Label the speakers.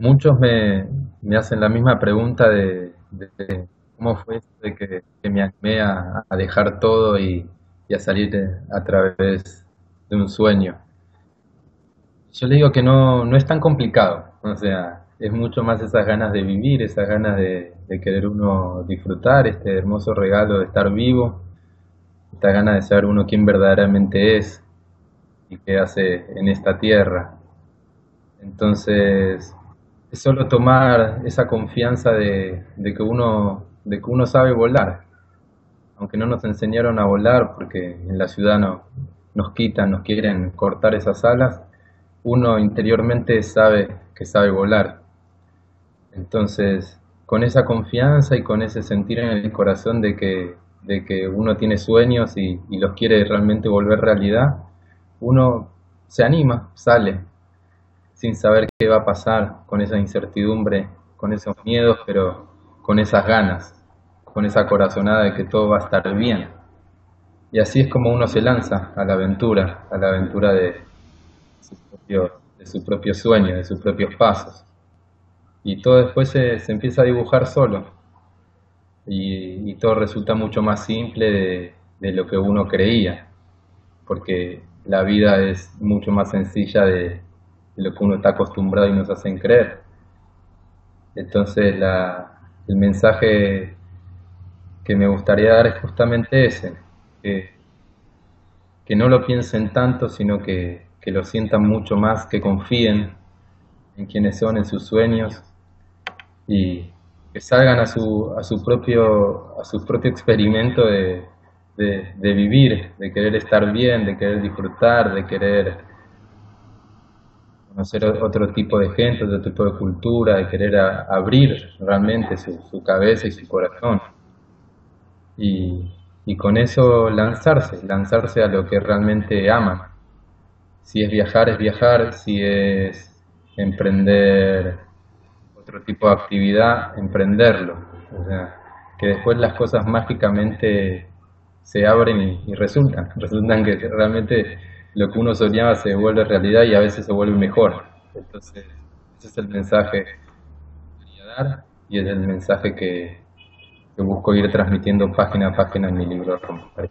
Speaker 1: muchos me, hacen la misma pregunta de, cómo fue eso de que, me animé a, dejar todo y, a salir a través de un sueño. Yo le digo que no, no es tan complicado, o sea, es mucho más esas ganas de vivir, esas ganas de, de querer uno disfrutar este hermoso regalo de estar vivo, esta ganas de saber uno quién verdaderamente es y qué hace en esta tierra. Entonces, es solo tomar esa confianza de, de que uno, de que uno sabe volar, aunque no nos enseñaron a volar porque en la ciudad no, nos quitan, nos quieren cortar esas alas, uno interiormente sabe que sabe volar. Entonces, con esa confianza y con ese sentir en el corazón de que, de que uno tiene sueños y, y los quiere realmente volver realidad, uno se anima, sale, sin saber qué va a pasar, con esa incertidumbre, con esos miedos, pero con esas ganas, con esa corazonada de que todo va a estar bien. Y así es como uno se lanza a la aventura, a la aventura de su propio, de su propio sueño, de sus propios pasos. Y todo después se, empieza a dibujar solo. Y, todo resulta mucho más simple de, lo que uno creía, porque la vida es mucho más sencilla de lo que uno está acostumbrado y nos hacen creer. Entonces la, el mensaje que me gustaría dar es justamente ese, que, no lo piensen tanto, sino que, que lo sientan mucho más, que confíen en quienes son, en sus sueños y que salgan a su, a su, propio, a su propio experimento de, de vivir, de querer estar bien, de querer disfrutar, de querer conocer otro tipo de gente, otro tipo de cultura, de querer abrir realmente su, su cabeza y su corazón. Y, y con eso lanzarse, lanzarse a lo que realmente aman. Si es viajar, es viajar, si es emprender otro tipo de actividad, emprenderlo. O sea, que después las cosas mágicamente se abren y, y resultan, resultan que realmente lo que uno soñaba se vuelve realidad y a veces se vuelve mejor. Entonces, ese es el mensaje que quería dar y es el mensaje que, busco ir transmitiendo página a página en mi libro Romper.